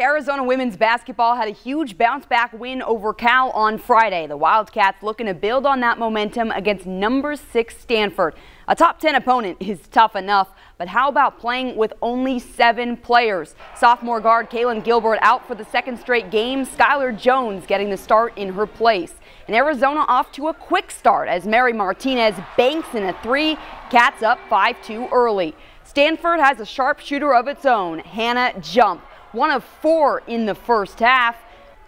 Arizona women's basketball had a huge bounce back win over Cal on Friday. The Wildcats looking to build on that momentum against number six Stanford. A top 10 opponent is tough enough, but how about playing with only seven players? Sophomore guard Kailyn Gilbert out for the second straight game. Skylar Jones getting the start in her place. And Arizona off to a quick start Esmery Martinez banks in a three. Cats up 5-2 early. Stanford has a sharpshooter of its own, Hannah Jump one of four in the first half.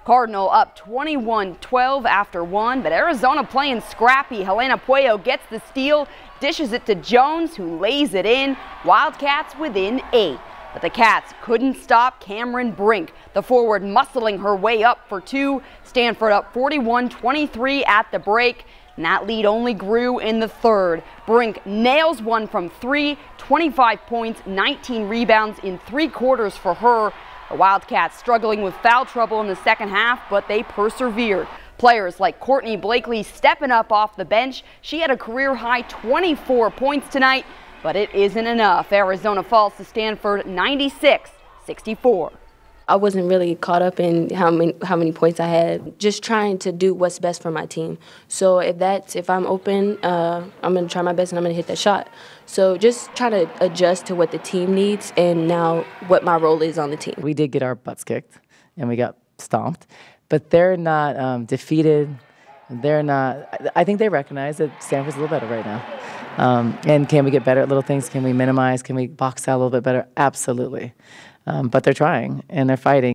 Cardinal up 21-12 after one, but Arizona playing scrappy. Helena Pueyo gets the steal, dishes it to Jones, who lays it in. Wildcats within eight. But the Cats couldn't stop Cameron Brink, the forward muscling her way up for two. Stanford up 41-23 at the break. And that lead only grew in the third. Brink nails one from three, 25 points, 19 rebounds in three quarters for her. The Wildcats struggling with foul trouble in the second half, but they persevered. Players like Courtney Blakely stepping up off the bench. She had a career high 24 points tonight, but it isn't enough. Arizona falls to Stanford 96 64. I wasn't really caught up in how many how many points I had. Just trying to do what's best for my team. So if that's if I'm open, uh, I'm gonna try my best and I'm gonna hit that shot. So just try to adjust to what the team needs and now what my role is on the team. We did get our butts kicked and we got stomped, but they're not um, defeated. They're not. I think they recognize that Stanford's a little better right now. Um, and can we get better at little things? Can we minimize? Can we box out a little bit better? Absolutely. Um, but they're trying and they're fighting.